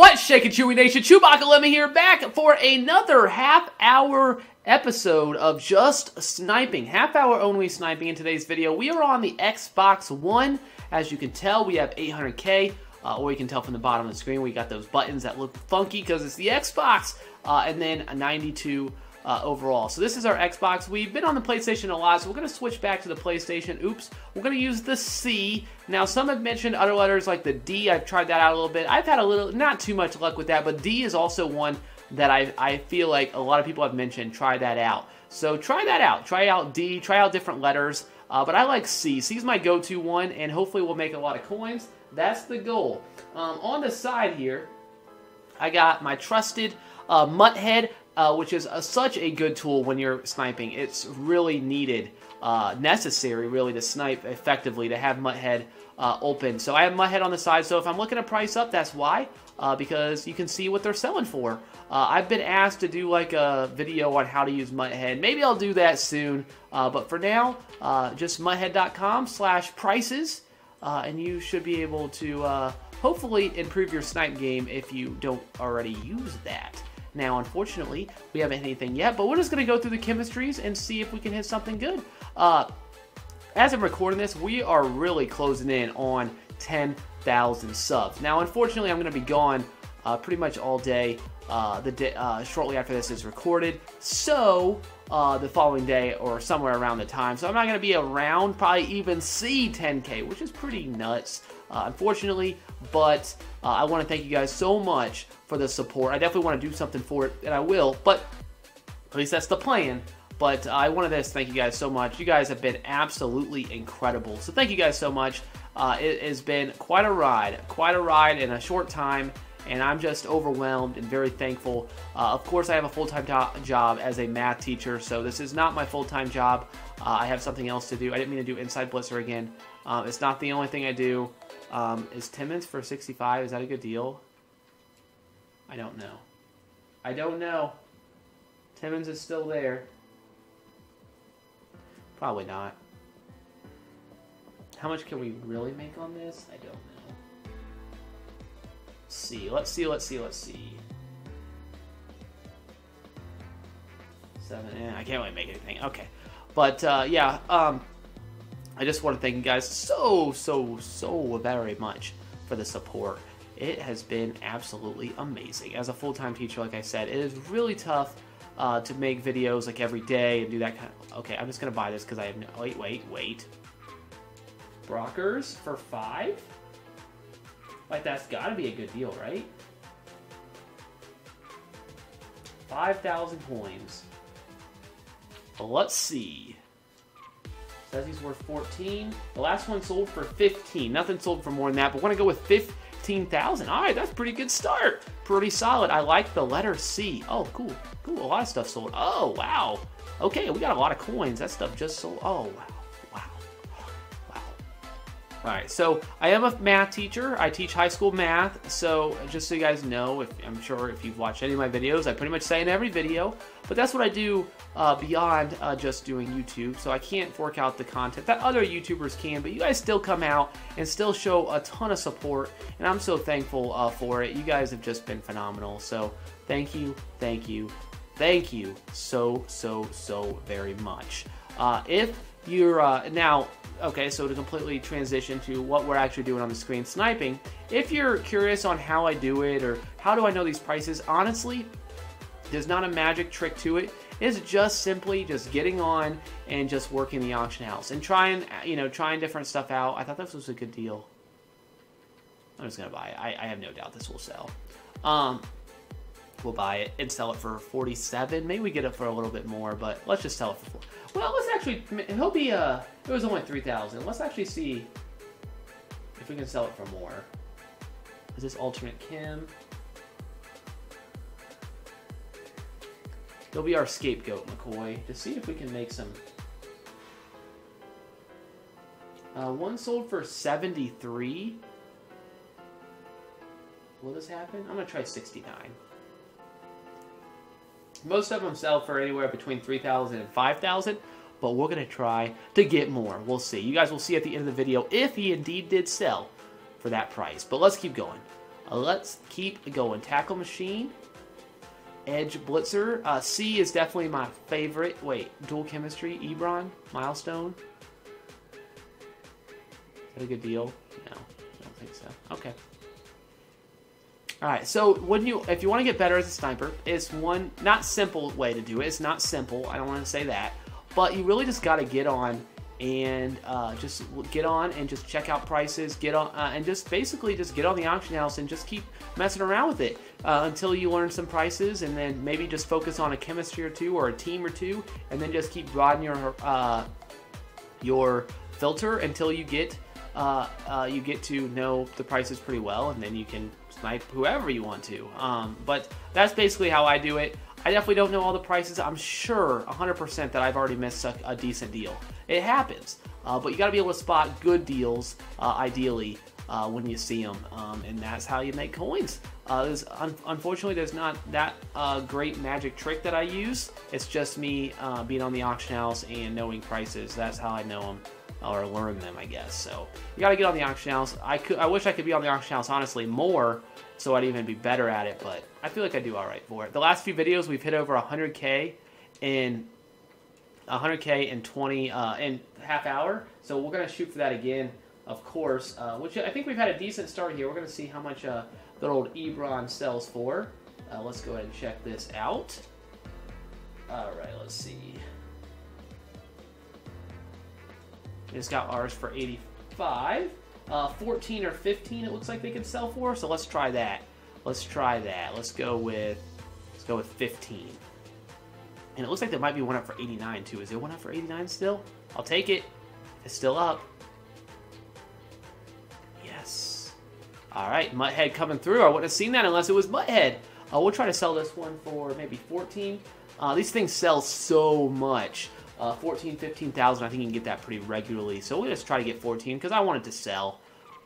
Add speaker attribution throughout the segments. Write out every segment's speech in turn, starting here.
Speaker 1: What's shaking Chewy Nation? Chewbacca Lemma here back for another half hour episode of just sniping. Half hour only sniping in today's video. We are on the Xbox One. As you can tell, we have 800K. Uh, or you can tell from the bottom of the screen, we got those buttons that look funky because it's the Xbox. Uh, and then a 92 uh, overall. So this is our Xbox. We've been on the PlayStation a lot, so we're going to switch back to the PlayStation. Oops. We're going to use the C. Now, some have mentioned other letters like the D. I've tried that out a little bit. I've had a little, not too much luck with that, but D is also one that I, I feel like a lot of people have mentioned. Try that out. So try that out. Try out D. Try out different letters. Uh, but I like C. C is my go-to one, and hopefully we'll make a lot of coins. That's the goal. Um, on the side here, I got my trusted uh, Muthead uh, which is a, such a good tool when you're sniping. It's really needed, uh, necessary really to snipe effectively, to have Muthead uh, open. So I have Muthead on the side, so if I'm looking to price up, that's why, uh, because you can see what they're selling for. Uh, I've been asked to do like a video on how to use Muthead. Maybe I'll do that soon, uh, but for now, just muthead.com slash prices, and you should be able to hopefully improve your snipe game if you don't already use that. Now, unfortunately, we haven't hit anything yet, but we're just going to go through the chemistries and see if we can hit something good. Uh, as I'm recording this, we are really closing in on 10,000 subs. Now, unfortunately, I'm going to be gone uh, pretty much all day. Uh, the day, uh, shortly after this is recorded, so uh, the following day or somewhere around the time. So I'm not going to be around, probably even see 10k, which is pretty nuts, uh, unfortunately. But uh, I want to thank you guys so much for the support. I definitely want to do something for it, and I will. But at least that's the plan. But uh, I wanted to thank you guys so much. You guys have been absolutely incredible. So thank you guys so much. Uh, it has been quite a ride, quite a ride in a short time, and I'm just overwhelmed and very thankful. Uh, of course, I have a full-time job as a math teacher, so this is not my full-time job. Uh, I have something else to do. I didn't mean to do Inside Blitzer again. Uh, it's not the only thing I do. Um, is Timmons for 65? Is that a good deal? I don't know. I don't know. Timmons is still there. Probably not. How much can we really make on this? I don't know. Let's see. Let's see. Let's see. Let's see. Seven. Eh, I can't really make anything. Okay. But, uh, yeah. Um, I just want to thank you guys so, so, so very much for the support. It has been absolutely amazing. As a full-time teacher, like I said, it is really tough uh, to make videos like every day and do that kind of... Okay, I'm just going to buy this because I have no... Wait, wait, wait. Brockers for five? Like, that's got to be a good deal, right? 5,000 coins. Let's see. Says he's worth 14. The last one sold for 15. Nothing sold for more than that, but want to go with 15,000. All right, that's pretty good start. Pretty solid. I like the letter C. Oh, cool. Cool. A lot of stuff sold. Oh, wow. Okay, we got a lot of coins. That stuff just sold. Oh, wow. Alright, so I am a math teacher. I teach high school math, so just so you guys know, if I'm sure if you've watched any of my videos, I pretty much say in every video, but that's what I do uh, beyond uh, just doing YouTube, so I can't fork out the content that other YouTubers can, but you guys still come out and still show a ton of support, and I'm so thankful uh, for it. You guys have just been phenomenal, so thank you, thank you, thank you so, so, so very much. Uh, if you're, uh, now, okay, so to completely transition to what we're actually doing on the screen sniping, if you're curious on how I do it or how do I know these prices, honestly, there's not a magic trick to it. It's just simply just getting on and just working the auction house and trying, you know, trying different stuff out. I thought this was a good deal. I'm just gonna buy it. I, I have no doubt this will sell. Um, we'll buy it and sell it for 47. Maybe we get it for a little bit more, but let's just sell it for. 4. Well, let's actually. He'll be. Uh, it was only 3,000. Let's actually see if we can sell it for more. Is this alternate Kim? He'll be our scapegoat, McCoy, to see if we can make some. Uh, one sold for 73. Will this happen? I'm going to try 69. Most of them sell for anywhere between 3000 and 5000 but we're going to try to get more. We'll see. You guys will see at the end of the video if he indeed did sell for that price. But let's keep going. Uh, let's keep going. Tackle Machine. Edge Blitzer. Uh, C is definitely my favorite. Wait, Dual Chemistry. Ebron. Milestone. Is that a good deal? No, I don't think so. Okay. All right, so when you, if you want to get better as a sniper, it's one not simple way to do it. It's not simple. I don't want to say that, but you really just got to get on and uh, just get on and just check out prices. Get on uh, and just basically just get on the auction house and just keep messing around with it uh, until you learn some prices, and then maybe just focus on a chemistry or two or a team or two, and then just keep broadening your uh, your filter until you get uh, uh, you get to know the prices pretty well, and then you can snipe whoever you want to. Um, but that's basically how I do it. I definitely don't know all the prices. I'm sure 100% that I've already missed a, a decent deal. It happens, uh, but you got to be able to spot good deals, uh, ideally, uh, when you see them, um, and that's how you make coins. There's, un unfortunately, there's not that great magic trick that I use. It's just me being on the auction house and knowing prices. That's how I know them or learn them, I guess. So you got to get on the auction house. I could, I wish I could be on the auction house honestly more, so I'd even be better at it. But I feel like I do all right for it. The last few videos we've hit over 100k in 100k in 20 uh, in half hour. So we're gonna shoot for that again, of course. Uh, which I think we've had a decent start here. We're gonna see how much uh, the old Ebron sells for. Uh, let's go ahead and check this out. All right, let's see. Just got ours for 85. Uh, 14 or 15 it looks like they can sell for, so let's try that. Let's try that. Let's go with let's go with 15. And it looks like there might be one up for 89 too. Is there one up for 89 still? I'll take it. It's still up. Yes. Alright, Muthead coming through. I wouldn't have seen that unless it was Muthead. Uh, we'll try to sell this one for maybe 14. Uh, these things sell so much. Uh, 14, 15,000, I think you can get that pretty regularly. So we'll just try to get 14 because I wanted to sell.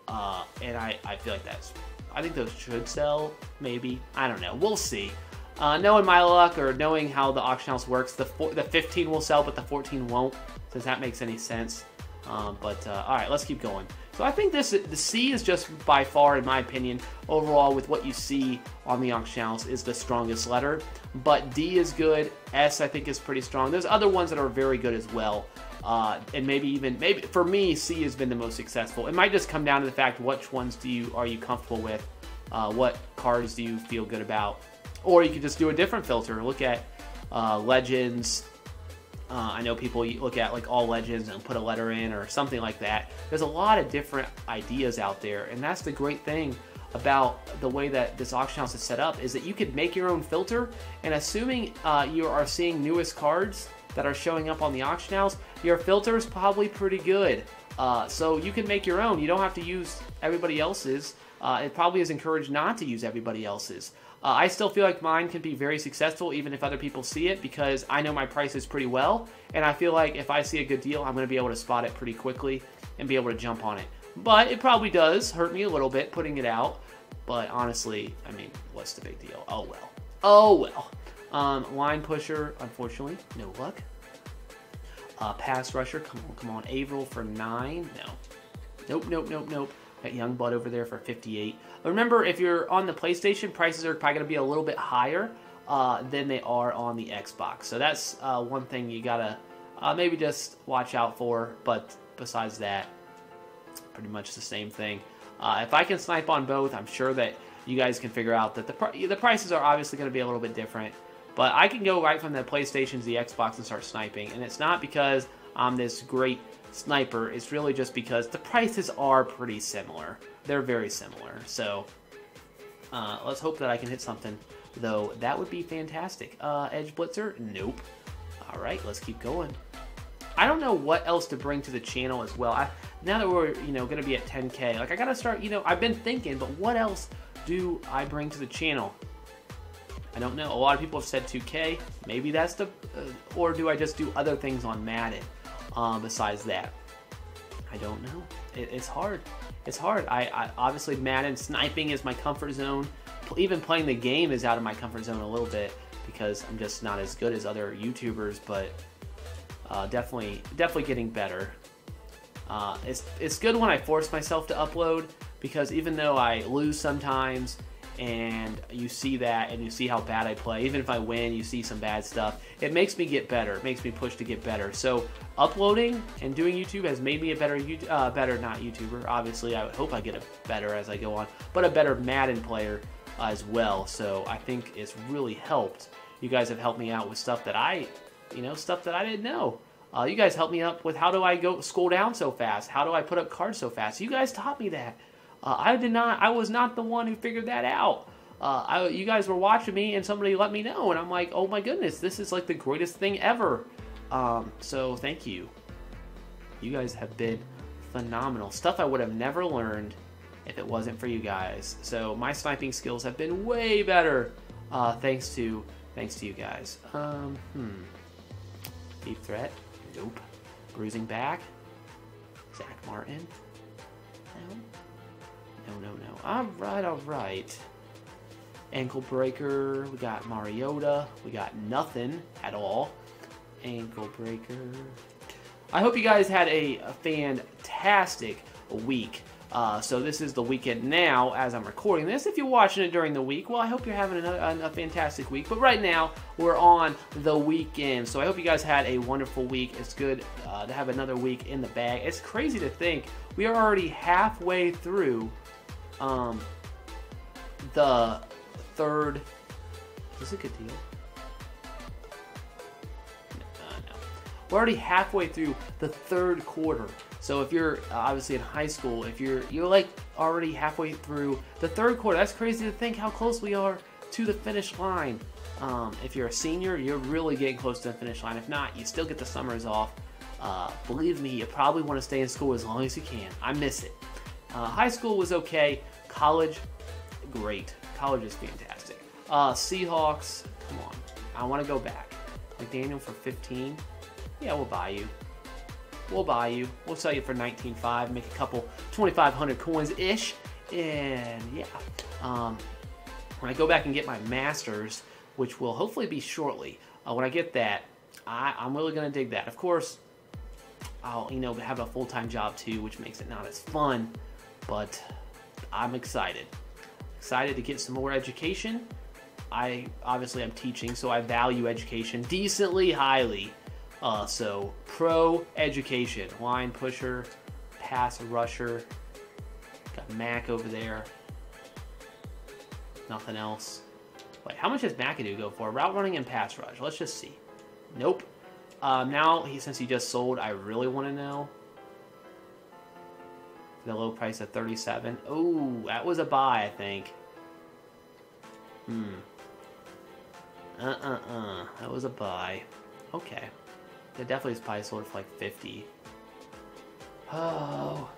Speaker 1: Uh, and I, I feel like that's, I think those should sell, maybe. I don't know. We'll see. Uh, knowing my luck or knowing how the auction house works, the, four, the 15 will sell, but the 14 won't, since that makes any sense. Um, but uh, all right, let's keep going. So I think this the C is just by far, in my opinion, overall with what you see on the auction house is the strongest letter. But D is good. S I think is pretty strong. There's other ones that are very good as well. Uh, and maybe even maybe for me, C has been the most successful. It might just come down to the fact which ones do you are you comfortable with, uh, what cards do you feel good about, or you could just do a different filter. Look at uh, legends, uh, I know people look at like all legends and put a letter in or something like that. There's a lot of different ideas out there, and that's the great thing about the way that this auction house is set up is that you could make your own filter. And assuming uh, you are seeing newest cards that are showing up on the auction house, your filter is probably pretty good. Uh, so you can make your own. You don't have to use everybody else's. Uh, it probably is encouraged not to use everybody else's. Uh, I still feel like mine can be very successful even if other people see it because I know my prices pretty well. And I feel like if I see a good deal, I'm going to be able to spot it pretty quickly and be able to jump on it. But it probably does hurt me a little bit putting it out. But honestly, I mean, what's the big deal? Oh well. Oh well. Um, line pusher, unfortunately, no luck. Uh, pass rusher, come on, come on. Averill for nine. No. Nope, nope, nope, nope. Got Young Blood over there for 58. Remember, if you're on the PlayStation, prices are probably going to be a little bit higher uh, than they are on the Xbox. So that's uh, one thing you got to uh, maybe just watch out for. But besides that, pretty much the same thing. Uh, if I can snipe on both, I'm sure that you guys can figure out that the, pr the prices are obviously going to be a little bit different. But I can go right from the PlayStation to the Xbox and start sniping. And it's not because I'm this great sniper. It's really just because the prices are pretty similar. They're very similar. So uh, let's hope that I can hit something, though. That would be fantastic. Uh, Edge Blitzer? Nope. All right, let's keep going. I don't know what else to bring to the channel as well. I, now that we're, you know, going to be at 10K, like I got to start, you know, I've been thinking, but what else do I bring to the channel? I don't know. A lot of people have said 2K. Maybe that's the, uh, or do I just do other things on Madden uh, besides that? I don't know. It, it's hard. It's hard. I, I obviously Madden sniping is my comfort zone. Even playing the game is out of my comfort zone a little bit because I'm just not as good as other YouTubers. But uh, definitely, definitely getting better. Uh, it's it's good when I force myself to upload because even though I lose sometimes and you see that and you see how bad I play, even if I win, you see some bad stuff, it makes me get better. It makes me push to get better. So uploading and doing YouTube has made me a better, uh, better not YouTuber. Obviously, I hope I get a better as I go on, but a better Madden player as well. So I think it's really helped. You guys have helped me out with stuff that I, you know, stuff that I didn't know. Uh, you guys helped me up with how do I go scroll down so fast? How do I put up cards so fast? You guys taught me that. Uh, I did not. I was not the one who figured that out. Uh, I, you guys were watching me, and somebody let me know, and I'm like, oh my goodness, this is like the greatest thing ever. Um, so thank you. You guys have been phenomenal. Stuff I would have never learned if it wasn't for you guys. So my sniping skills have been way better uh, thanks to thanks to you guys. Um, hmm. Deep threat. Nope. Bruising back. Zach Martin. No. No, no, no. Alright, alright. Ankle breaker. We got Mariota. We got nothing at all. Ankle breaker. I hope you guys had a, fantastic week. Uh, so this is the weekend now as I'm recording this. If you're watching it during the week, well, I hope you're having a, fantastic week. But right now, we're on the weekend. So I hope you guys had a wonderful week. It's good uh, to have another week in the bag. It's crazy to think we are already halfway through um, the third. Is this a good deal? We're already halfway through the third quarter. So if you're uh, obviously in high school, if you're you're like already halfway through the third quarter, that's crazy to think how close we are to the finish line. Um, if you're a senior, you're really getting close to the finish line. If not, you still get the summers off. Uh, believe me, you probably want to stay in school as long as you can. I miss it. Uh, high school was okay. College, great. College is fantastic. Uh, Seahawks, come on. I want to go back. McDaniel for 15. Yeah, we'll buy you. We'll buy you. We'll sell you for 19.5, make a couple 2,500 coins ish, and yeah. Um, when I go back and get my masters, which will hopefully be shortly, uh, when I get that, I, I'm really gonna dig that. Of course, I'll you know have a full time job too, which makes it not as fun, but I'm excited. Excited to get some more education. I obviously I'm teaching, so I value education decently highly. Uh, so pro education, line pusher, pass rusher. Got Mac over there. Nothing else. Wait, how much does McAdoo go for? Route running and pass rush. Let's just see. Nope. Um, now, he, since he just sold, I really want to know. The low price of 37. Oh, that was a buy, I think. Hmm. Uh-uh-uh. That was a buy. Okay. It definitely is probably sold for like 50. Oh.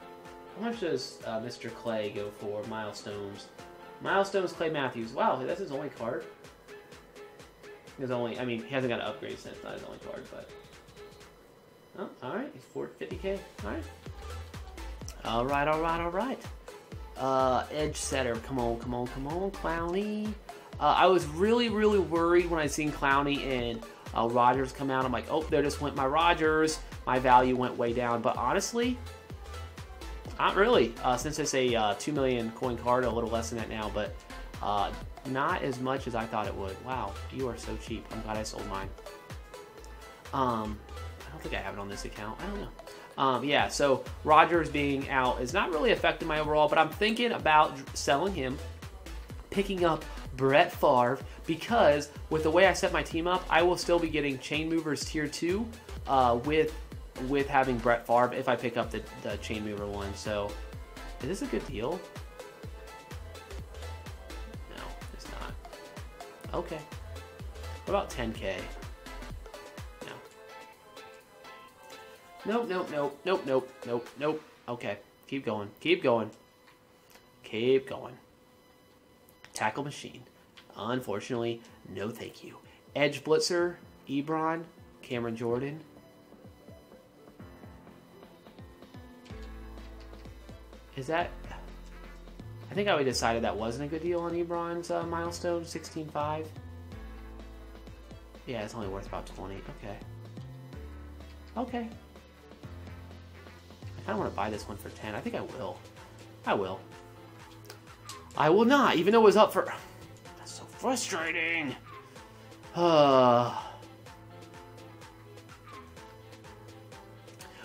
Speaker 1: How much does uh, Mr. Clay go for? Milestones. Milestones Clay Matthews. Wow, that's his only card. His only, I mean, he hasn't got an upgrade since, not his only card, but. Oh, alright, he's 450k. Alright. Alright, alright, alright. Uh, Edge Setter. Come on, come on, come on, Clowney. Uh, I was really, really worried when I seen Clowney and uh, Rodgers come out. I'm like, oh, there just went my Rodgers. My value went way down. But honestly, not really. Uh, since it's a uh, 2 million coin card, a little less than that now, but uh, not as much as I thought it would. Wow, you are so cheap. I'm glad I sold mine. Um, I don't think I have it on this account. I don't know. Um, yeah, so Rodgers being out is not really affecting my overall, but I'm thinking about selling him, picking up Brett Favre because with the way I set my team up, I will still be getting Chain Movers Tier 2 uh, with with having Brett Favre if I pick up the, the Chain Mover one. So, is this a good deal? No, it's not. Okay. What about 10k? Nope, nope, nope, nope, nope, nope, nope. Okay, keep going, keep going, keep going. Tackle Machine. Unfortunately, no thank you. Edge Blitzer, Ebron, Cameron Jordan. Is that... I think I decided that wasn't a good deal on Ebron's uh, milestone, 16.5. Yeah, it's only worth about 20. Okay. Okay. I of want to buy this one for 10. I think I will. I will. I will not, even though it was up for... That's so frustrating. Uh...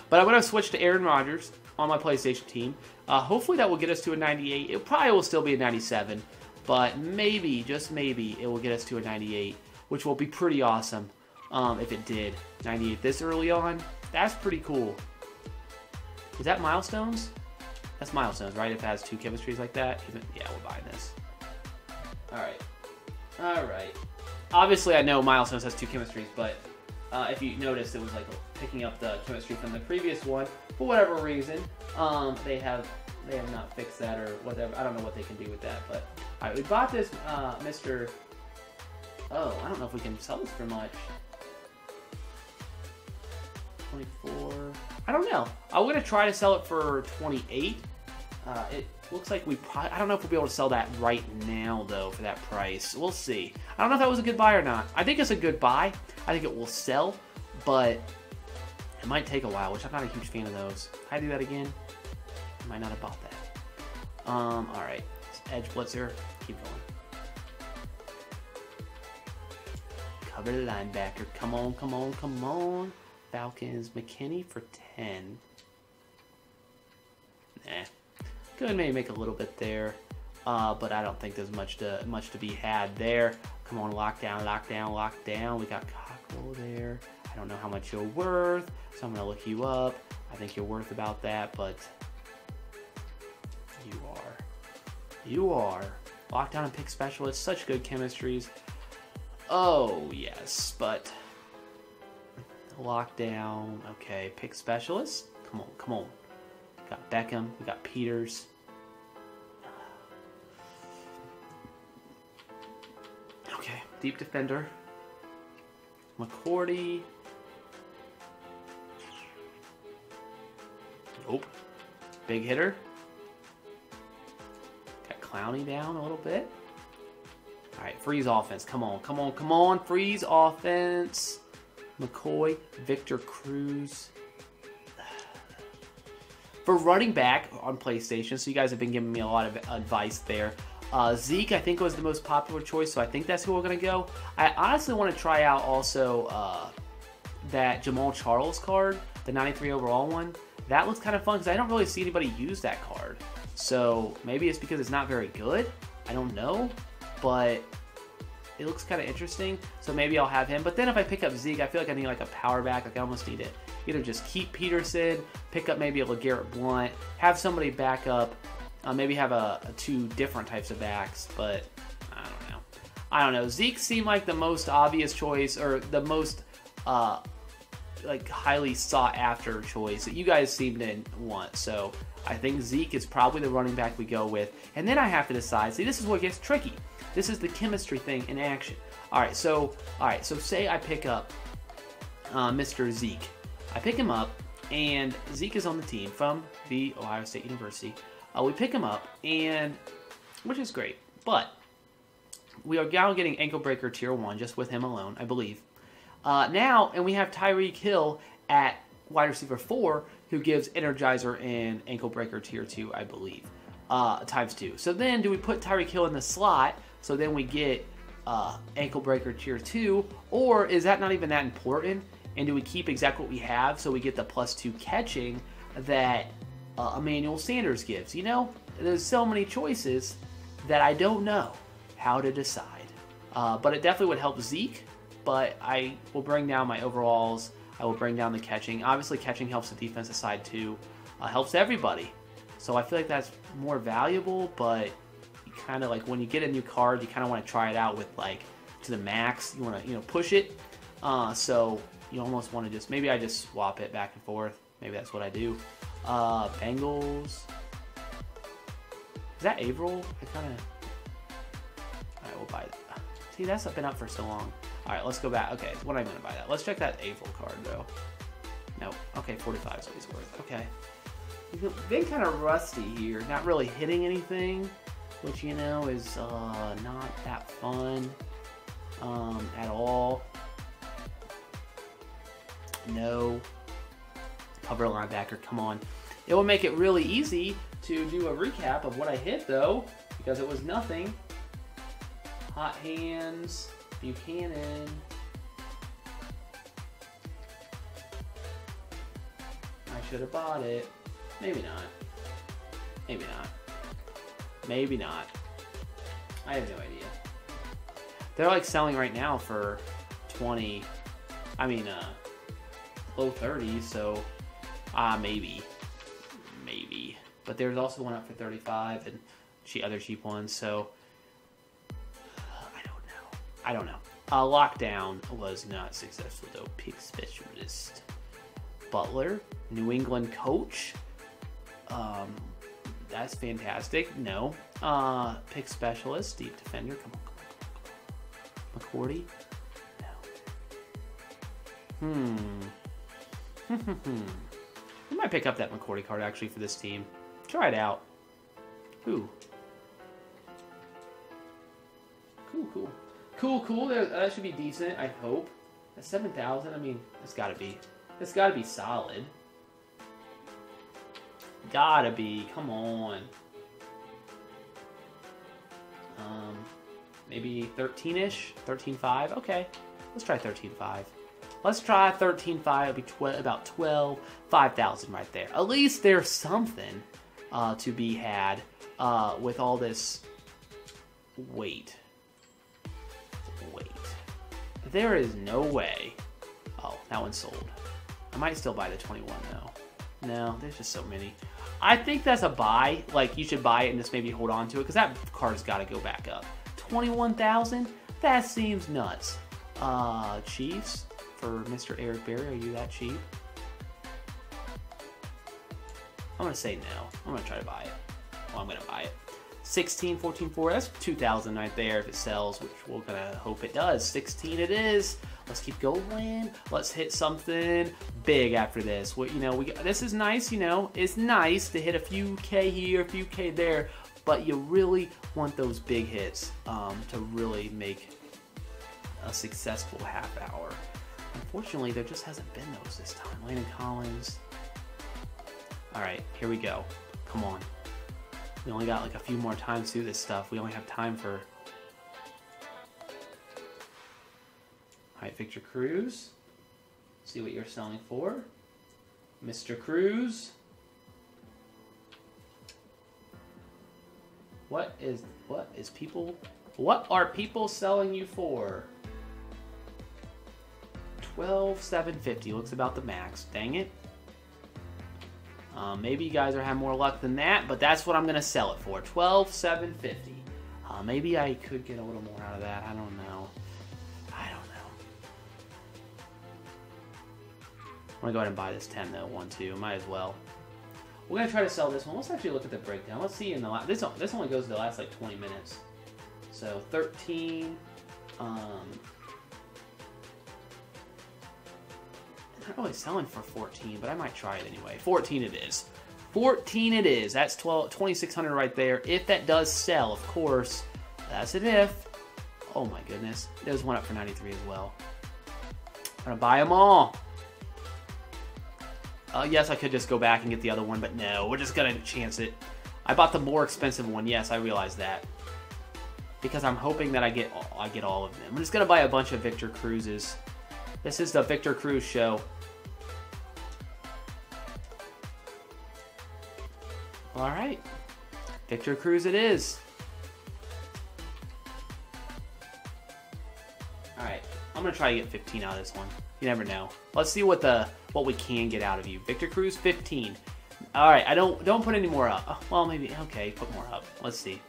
Speaker 1: But I'm going to switch to Aaron Rodgers on my PlayStation team. Uh, hopefully that will get us to a 98. It probably will still be a 97, but maybe, just maybe, it will get us to a 98, which will be pretty awesome um, if it did. 98 this early on, that's pretty cool. Is that milestones? That's milestones, right? If it has two chemistries like that, even, yeah, we're buying this. All right, all right. Obviously, I know milestones has two chemistries, but uh, if you noticed, it was like picking up the chemistry from the previous one. For whatever reason, um, they have they have not fixed that or whatever. I don't know what they can do with that. But all right, we bought this uh, Mr. Oh, I don't know if we can sell this for much. 24. I don't know. I'm gonna try to sell it for 28. Uh, it looks like we probably, I don't know if we'll be able to sell that right now, though, for that price. We'll see. I don't know if that was a good buy or not. I think it's a good buy. I think it will sell, but it might take a while, which I'm not a huge fan of those. I do that again, I might not have bought that. Um, all right. Edge Blitzer. Keep going. Cover the linebacker. Come on, come on, come on. Falcons. McKinney for 10. Nah. Could maybe make a little bit there. Uh, but I don't think there's much to much to be had there. Come on, lockdown, lockdown, lockdown. We got Cockrell there. I don't know how much you're worth, so I'm gonna look you up. I think you're worth about that, but you are. You are. Lockdown and pick specialist, such good chemistries. Oh, yes, but lockdown, okay, pick specialist. Come on, come on. We got Beckham, we got Peters. Okay, deep defender. McCourty. Nope. Big hitter. Got Clowney down a little bit. All right, freeze offense. Come on, come on, come on. Freeze offense. McCoy, Victor Cruz. For running back on PlayStation, so you guys have been giving me a lot of advice there. Uh, Zeke, I think, was the most popular choice, so I think that's who we're going to go. I honestly want to try out also uh, that Jamaal Charles card, the 93 overall one. That looks kind of fun because I don't really see anybody use that card. So maybe it's because it's not very good. I don't know. But it looks kind of interesting. So maybe I'll have him. But then if I pick up Zeke, I feel like I need like a power back. Like I almost need it. either just keep Peterson, pick up maybe a LeGarrette Blunt, have somebody back up, uh, maybe have a, a, two different types of backs. But I don't know. I don't know. Zeke seemed like the most obvious choice or the most uh, like highly sought after choice that you guys seem to want. So I think Zeke is probably the running back we go with. And then I have to decide. See, this is what gets tricky. This is the chemistry thing in action. All right, so all right, so say I pick up uh, Mr. Zeke. I pick him up, and Zeke is on the team from the Ohio State University. Uh, we pick him up, and which is great, but we are now getting ankle breaker tier one just with him alone, I believe. Uh, now, and we have Tyreek Hill at wide receiver four, who gives Energizer and ankle breaker tier two, I believe, uh, times two. So then, do we put Tyreek Hill in the slot? So then we get uh, ankle breaker tier two, or is that not even that important? And do we keep exactly what we have so we get the plus two catching that uh, Emmanuel Sanders gives? You know, there's so many choices that I don't know how to decide. Uh, but it definitely would help Zeke, but I will bring down my overalls. I will bring down the catching. Obviously, catching helps the defensive side too, uh, helps everybody. So I feel like that's more valuable, but you kind of like when you get a new card, you kind of want to try it out with like to the max. You want to you know push it. Uh, so you almost want to just maybe I just swap it back and forth. Maybe that's what I do. Uh, Bengals. Is that Averill? I kind of. Right, we'll buy that. See, that's been up for so long. All right, let's go back. Okay, what I to buy that? Let's check that Averill card though. No. Okay, 45 is what he's worth. Okay. We've been kind of rusty here, not really hitting anything which you know is uh, not that fun um, at all. No. Cover linebacker, come on. It will make it really easy to do a recap of what I hit, though. because it was nothing. Hot Hands, Buchanan. I should have bought it. Maybe not. Maybe not. Maybe not. I have no idea. They're like selling right now for 20, I mean, uh, low 30s, so, uh, maybe. Maybe. But there's also one up for 35 and other cheap ones, so. I don't know. Uh, Lockdown was not successful though. Pick specialist. Butler, New England coach. Um, that's fantastic. No. Uh, pick specialist, deep defender. Come on, come on, come on. McCourty. No. Hmm. I might pick up that McCourty card actually for this team. Try it out. Ooh. Cool, cool. Cool, cool. That should be decent, I hope. At 7,000, I mean, it's gotta be. It's gotta be solid. Gotta be. Come on. Um, maybe 13-ish? 13.5? Okay. Let's try 13.5. Let's try 13.5. It'll be tw about 12, 5,000 right there. At least there's something uh, to be had uh, with all this weight. There is no way. Oh, that one's sold. I might still buy the 21 though. No, there's just so many. I think that's a buy. Like, you should buy it and just maybe hold on to it because that card's got to go back up. 21,000? That seems nuts. Uh, Chiefs for Mr. Eric Berry. Are you that cheap? I'm to say no. I'm to try to buy it. Well, I'm to buy it. 16, 14, 4. That's 2,000 right there if it sells, which we're to hope it does. 16 it is. Let's keep going. Let's hit something big after this. What you know, we this is nice. You know, it's nice to hit a few K here, a few K there, but you really want those big hits um, to really make a successful half hour. Unfortunately, there just hasn't been those this time. Landon Collins. All right, here we go. Come on. We only got like a few more times to do this stuff. We only have time for Alright, Victor Cruz. See what you're selling for. Mr. Cruz. What is what is people what are people selling you for? 12,750 looks about the max. Dang it. Um, maybe you guys are having more luck than that, but that's what I'm going to sell it for. 12,750. Uh, maybe I could get a little more out of that. I don't know. I don't know. I'm gonna go ahead and buy this 10 though, one, two, might as well. We're gonna try to sell this one. Let's actually look at the breakdown. Let's see in the last, this, this only goes to the last like 20 minutes. So 13, um, not really selling for 14, but I might try it anyway. 14 it is. 14 it is. That's 12, 2600 right there. If that does sell, of course, that's an if. Oh my goodness. There's one up for 93 as well. I'm gonna buy them all. Uh, yes, I could just go back and get the other one, but no, we're just gonna chance it. I bought the more expensive one. Yes, I realize that because I'm hoping that I get I get all of them. I'm just gonna buy a bunch of Victor Cruzes. This is the Victor Cruz show. All right, Victor Cruz it is. All right, I'm gonna try to get 15 out of this one. You never know. Let's see what the what we can get out of you. Victor Cruz, 15. All right, I don't don't put any more up. Oh, well, maybe okay, put more up. Let's see.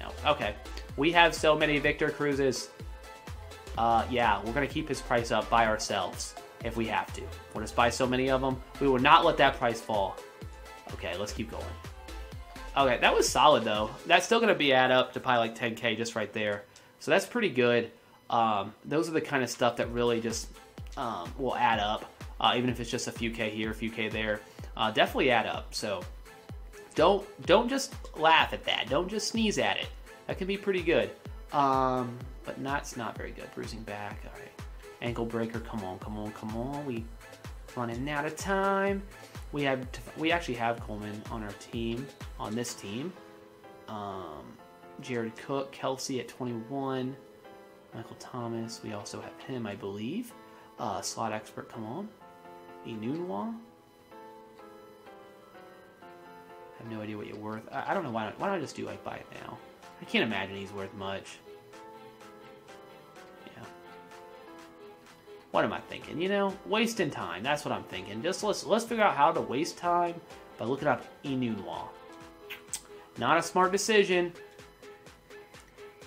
Speaker 1: No, okay. We have so many Victor Cruzes. Uh, yeah, we're gonna keep his price up by ourselves if we have to. We'll just buy so many of them. We will not let that price fall. Okay, let's keep going. Okay, that was solid though. That's still gonna be add up to probably like 10k just right there. So that's pretty good. Um, those are the kind of stuff that really just um, will add up, uh, even if it's just a few K here, a few K there. Uh, definitely add up. So don't don't just laugh at that. Don't just sneeze at it. That can be pretty good. Um, but not not very good. Bruising back. All right. Ankle breaker. Come on, come on, come on. We running out of time. We have we actually have Coleman on our team on this team. Um, Jared Cook, Kelce at 21. Michael Thomas, we also have him, I believe. Uh, slot expert, come on. Enunwa. I have no idea what you're worth. I, I don't know why. not Why don't I just do like buy it now? I can't imagine he's worth much. What am I thinking? You know, wasting time. That's what I'm thinking. Just let's let's figure out how to waste time by looking up Enunwa. Not a smart decision.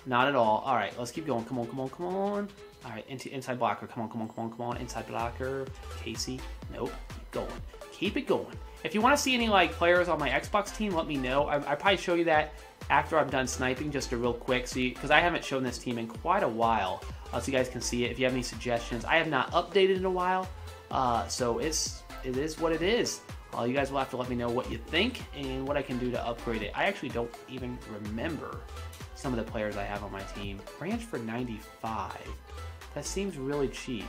Speaker 1: Not at all. All right, let's keep going. Come on, come on, come on. All right, inside blocker. Come on, come on, come on, come on. Inside blocker. Casey. Nope. Keep going. Keep it going. If you want to see any like players on my Xbox team, let me know. I, I probably show you that after I'm done sniping, just a real quick, see, because I haven't shown this team in quite a while, uh, so you guys can see it. If you have any suggestions, I have not updated in a while, uh, so it's it is what it is. Uh, you guys will have to let me know what you think and what I can do to upgrade it. I actually don't even remember some of the players I have on my team. Branch for 95. That seems really cheap.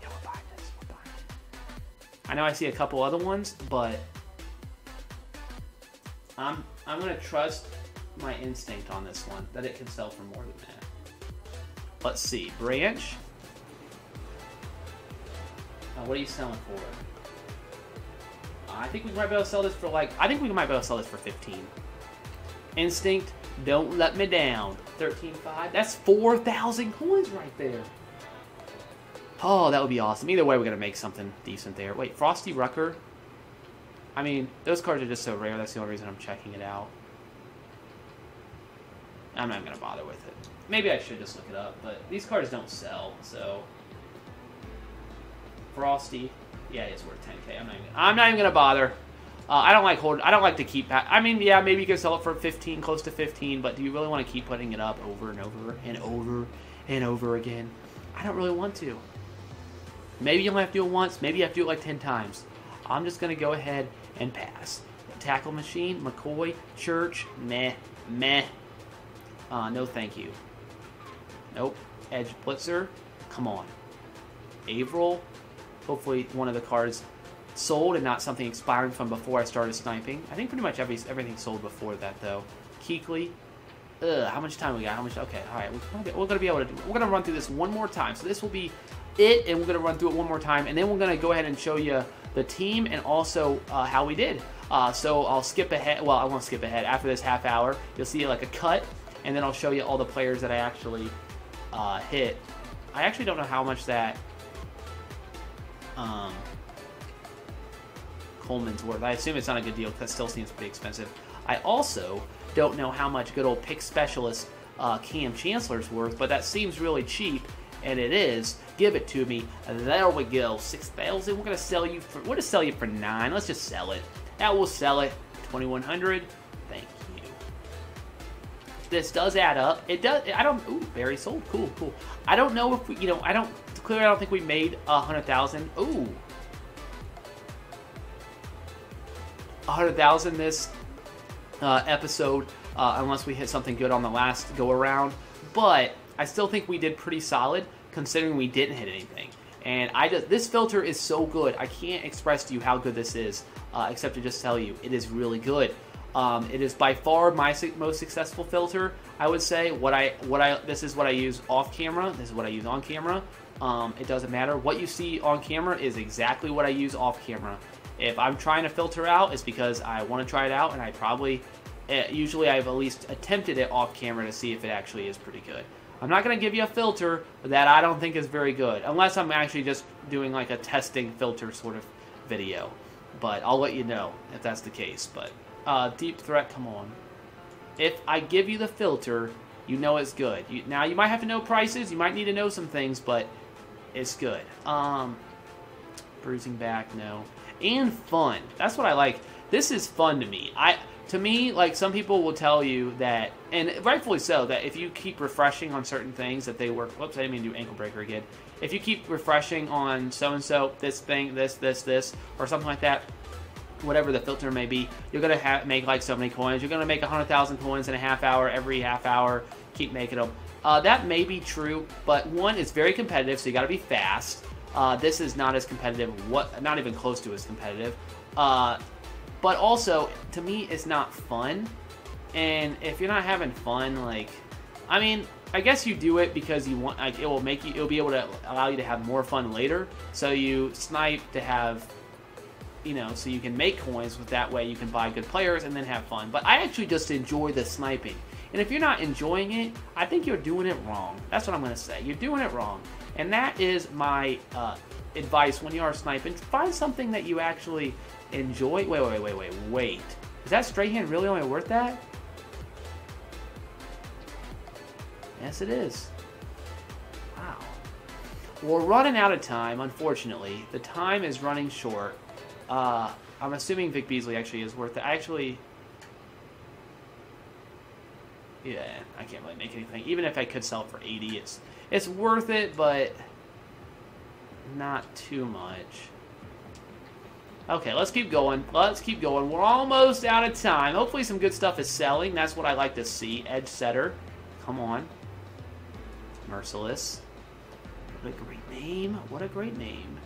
Speaker 1: Yeah, we're buying this. We're buying it. I know I see a couple other ones, but I'm I'm gonna trust my instinct on this one that it can sell for more than that. Let's see, branch. What are you selling for? I think we might be able to sell this for like I think we might be able to sell this for 15. Instinct, don't let me down. 13.5. That's 4,000 coins right there. Oh, that would be awesome. Either way, we're going to make something decent there. Wait, Frosty Rucker? I mean, those cards are just so rare. That's the only reason I'm checking it out. I'm not going to bother with it. Maybe I should just look it up, but these cards don't sell, so... Frosty. Yeah, it's worth 10k. I'm not even, I'm not even going to bother. Uh, I don't like hold. I don't like to keep. I mean, yeah, maybe you can sell it for 15, close to 15, but do you really want to keep putting it up over and over and over and over again? I don't really want to. Maybe you only have to do it once. Maybe you have to do it like 10 times. I'm just going to go ahead and pass. Tackle machine, McCoy, Church, meh, meh. Uh, no, thank you. Nope. Edge Blitzer, come on. Averill, hopefully one of the cards sold and not something expiring from before I started sniping. I think pretty much every everything sold before that though. Kuechly. Ugh, how much time we got? How much? Okay, all right. We're, we're gonna be able to. Do, we're gonna run through this one more time. So this will be it, and we're gonna run through it one more time, and then we're gonna go ahead and show you the team and also uh, how we did. Uh, so I'll skip ahead. Well, I won't skip ahead. After this half hour, you'll see like a cut, and then I'll show you all the players that I actually uh, hit. I actually don't know how much that. Um, Coleman's worth. I assume it's not a good deal because still seems pretty expensive. I also don't know how much good old pick specialist uh, Kam Chancellor's worth, but that seems really cheap, and it is. Give it to me. There we go. Six thousand. We're gonna sell you for. We're gonna sell you for nine. Let's just sell it. That will sell it. Twenty one hundred. This does add up. It does. I don't. Ooh, Berry sold. Cool, cool. I don't know if we. You know. I don't. Clearly, I don't think we made a hundred thousand. Ooh. a 100,000 this uh, episode, uh, unless we hit something good on the last go around. But I still think we did pretty solid considering we didn't hit anything. And I just this filter is so good. I can't express to you how good this is, uh, except to just tell you it is really good. Um, it is by far my most successful filter. I would say what I what I this is what I use off camera. This is what I use on camera. Um, it doesn't matter what you see on camera is exactly what I use off camera. If I'm trying to filter out, it's because I want to try it out, and I probably, uh, usually I've at least attempted it off camera to see if it actually is pretty good. I'm not going to give you a filter that I don't think is very good, unless I'm actually just doing like a testing filter sort of video. But I'll let you know if that's the case. But uh, Deep Threat, come on. If I give you the filter, you know it's good. You, now, you might have to know prices, you might need to know some things, but it's good. Um, bruising back, no and fun. That's what I like. This is fun to me. I to me, like some people will tell you that, and rightfully so, that if you keep refreshing on certain things, that they work. Whoops, I didn't mean to do ankle breaker again. If you keep refreshing on so and so, this thing, this, this, this, or something like that, whatever the filter may be, you're gonna make like so many coins. You're gonna make hundred thousand coins in a half hour every half hour. Keep making them. Uh, that may be true, but one is very competitive, so you got to be fast. Uh, this is not as competitive, what not even close to as competitive. Uh, but also to me it's not fun. And if you're not having fun, like, I mean, I guess you do it because you want, like, it will make you, it'll be able to allow you to have more fun later. So you snipe to have, you know, so you can make coins. With that way, you can buy good players and then have fun. But I actually just enjoy the sniping. And if you're not enjoying it, I think you're doing it wrong. That's what I'm going to say. You're doing it wrong. And that is my uh, advice when you are sniping. Find something that you actually enjoy. Wait, wait, wait, wait, wait. Is that straight hand really only worth that? Yes, it is. Wow. We're running out of time, unfortunately. The time is running short. Uh, I'm assuming Vic Beasley actually is worth it. Actually... Yeah, I can't really make anything. Even if I could sell it for 80, it's it's worth it, but not too much. Okay, let's keep going. Let's keep going. We're almost out of time. Hopefully some good stuff is selling. That's what I like to see. Edge setter. Come on. Merciless. What a great name. What a great name.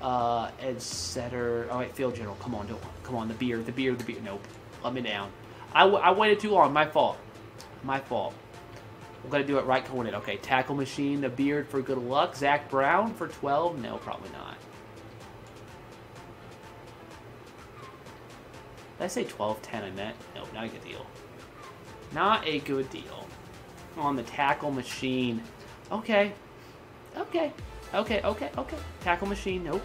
Speaker 1: Uh, edge setter. Oh, wait, field general. Come on, don't. Come on, the beard, the beard, the beard. Nope. Let me down. I, I waited too long. My fault. My fault. We're going to do it right going. Okay, tackle machine, the beard for good luck. Zach Brown for 12. No, probably not. Did I say 12, 10 I meant? No, not a good deal. Not a good deal. On the tackle machine. Okay. Okay. Okay, okay, okay. Tackle machine, nope.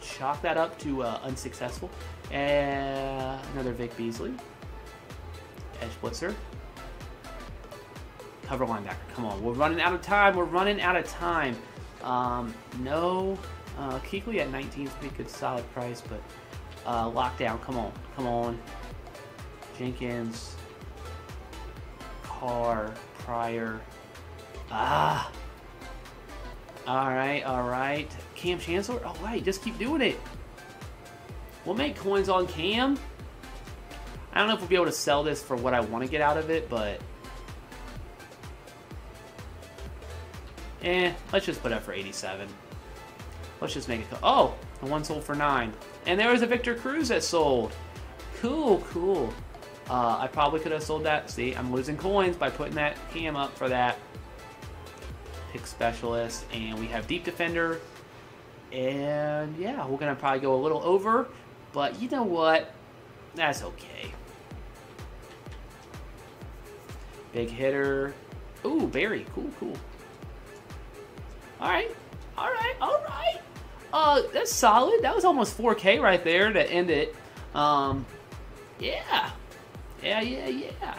Speaker 1: Chalk that up to uh, unsuccessful. Uh, another Vic Beasley. Edge Blitzer. Cover linebacker. Come on. We're running out of time. We're running out of time. Um, no. Uh, Kuechly at 19 is pretty good, solid price, but uh, lockdown. Come on. Come on. Jenkins. Carr. Pryor. Ah. All right, all right. Kam Chancellor. All right, just keep doing it. We'll make coins on Kam. I don't know if we'll be able to sell this for what I want to get out of it, but... Eh, let's just put up for 87. Let's just make it... Oh, the one sold for 9. And there was a Victor Cruz that sold. Cool, cool. Uh, I probably could have sold that. See, I'm losing coins by putting that Kam up for that pick specialist, and we have deep defender. And yeah, we're gonna probably go a little over, but you know what? That's okay. Big hitter. Ooh, Berry. Cool, cool. All right, all right, all right. Uh, that's solid. That was almost 4K right there to end it. Um, yeah, yeah, yeah, yeah.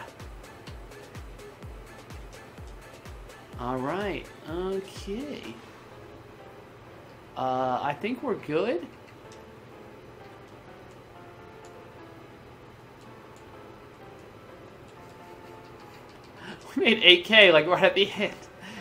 Speaker 1: All right. Okay. Uh, I think we're good. We made 8K, like right at the end.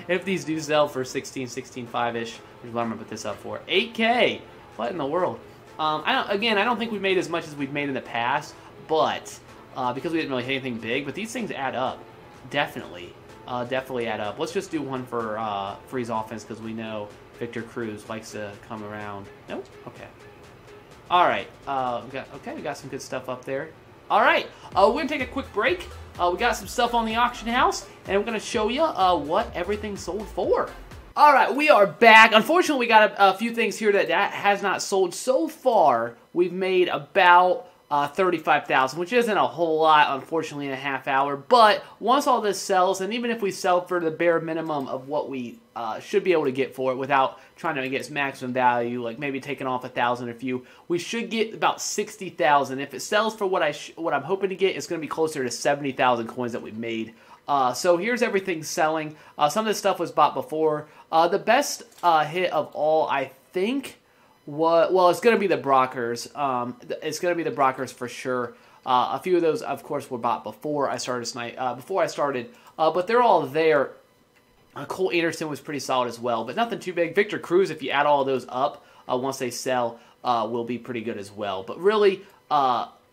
Speaker 1: If these do sell for 16, 16, 5-ish, which is what I'm gonna put this up for. 8K! What in the world? Um, I don't, again, I don't think we've made as much as we've made in the past, but uh, because we didn't really hit anything big, but these things add up, definitely uh, definitely add up. Let's just do one for uh, Freeze offense because we know Victor Cruz likes to come around. Nope. Okay. All right. Uh, we got okay. We got some good stuff up there. All right. Uh, we're gonna take a quick break. Uh, we got some stuff on the auction house, and we're gonna show you uh, what everything sold for. All right, we are back. Unfortunately, we got a, a few things here that, that has not sold so far. We've made about uh, 35,000, which isn't a whole lot, unfortunately, in a half hour. But once all this sells, and even if we sell for the bare minimum of what we uh, should be able to get for it without trying to get its maximum value, like maybe taking off a thousand or few, we should get about 60,000. If it sells for what I what I'm hoping to get, it's going to be closer to 70,000 coins that we made. Uh, so here's everything selling. Uh, some of this stuff was bought before. Uh, the best uh, hit of all, I think, what? Well, it's going to be the Brockers. Um, it's going to be the Brockers for sure. Uh, a few of those, of course, were bought before I started snipe. Uh, before I started, uh, but they're all there. Uh, Cole Anderson was pretty solid as well, but nothing too big. Victor Cruz, if you add all those up, uh, once they sell, uh, will be pretty good as well. But really,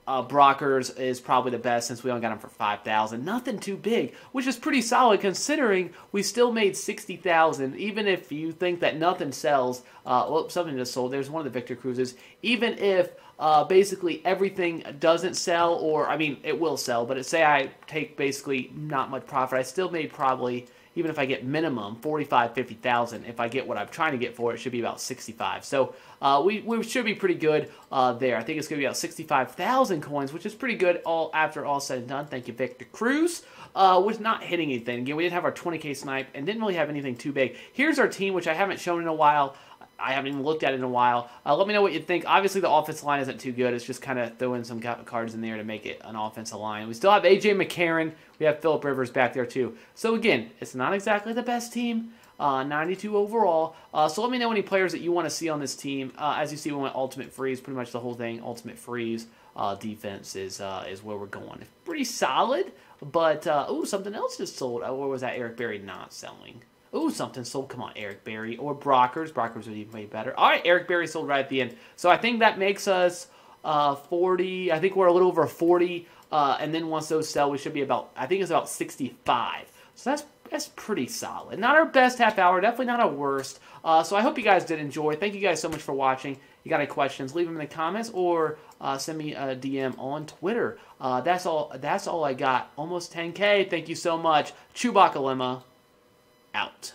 Speaker 1: uh, Brockers is probably the best since we only got him for 5000 Nothing too big, which is pretty solid considering we still made 60000 Even if you think that nothing sells, uh, well, something just sold. There's one of the Victor Cruises. Even if uh, basically everything doesn't sell, or I mean, it will sell, but it, say I take basically not much profit, I still made probably even if I get minimum 45, 50,000, if I get what I'm trying to get for it, should be about 65. So uh, we, we should be pretty good uh, there. I think it's going to be about 65,000 coins, which is pretty good all after all said and done. Thank you, Victor Cruz. Uh, was not hitting anything. Again, we didn't have our 20k snipe and didn't really have anything too big. Here's our team, which I haven't shown in a while. I haven't even looked at it in a while. Uh, let me know what you think. Obviously, the offensive line isn't too good. It's just kind of throwing some cards in there to make it an offensive line. We still have A.J. McCarron. We have Philip Rivers back there, too. So, again, it's not exactly the best team. Uh, 92 overall. Uh, so let me know any players that you want to see on this team. Uh, as you see, we went Ultimate Freeze, pretty much the whole thing. Ultimate Freeze uh, defense is uh, is where we're going. It's Pretty solid, but oh, something else just sold. Or was that Eric Berry not selling? Ooh, something sold. Come on, Eric Berry. Or Brockers. Brockers would be way better. All right, Eric Berry sold right at the end. So I think that makes us uh, 40. I think we're a little over 40. Uh, and then once those sell, we should be about, I think it's about 65. So that's that's pretty solid. Not our best half hour, definitely not our worst. Uh, so I hope you guys did enjoy. Thank you guys so much for watching. You got any questions, leave them in the comments or uh, send me a DM on Twitter. Uh, that's all That's all I got. Almost 10K. Thank you so much. Chewbacca Lemma out.